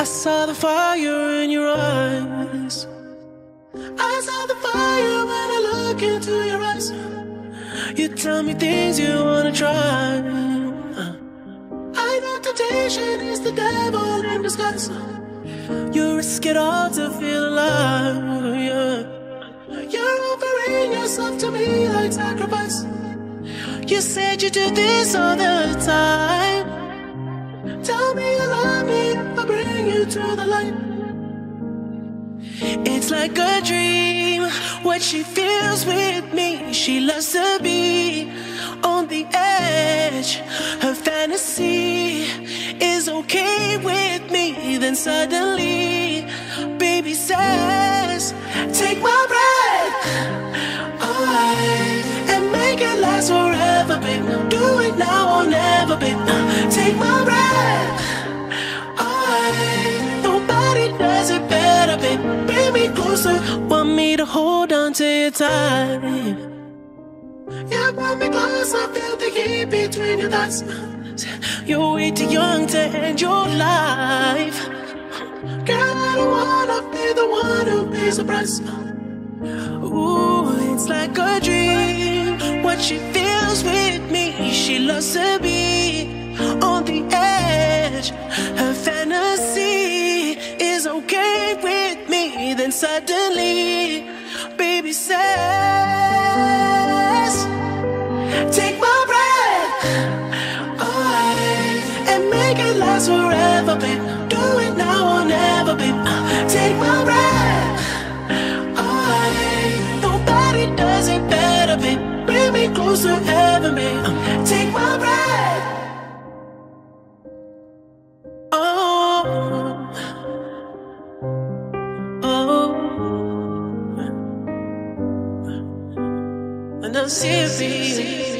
I saw the fire in your eyes. I saw the fire when I look into your eyes. You tell me things you wanna try. I know temptation is the devil in disguise. You risk it all to feel alive. Yeah. You're offering yourself to me like sacrifice. You said you do this all the time. Tell me you love to the light. It's like a dream, what she feels with me. She loves to be on the edge. Her fantasy is okay with me. Then suddenly, baby says, Take my breath hold on to you tight. You brought me close, I feel the heat between your thighs. You're way too young to end your life. Girl, I don't wanna be the one who pays the price. Ooh, it's like a dream. What she feels with me, she loves to be suddenly, baby says, Take my breath away and make it last forever, babe. Do it now or never, babe. Take my breath away. Nobody does it better, babe. Bring me closer, ever, babe. Take my breath. Oh, and it be.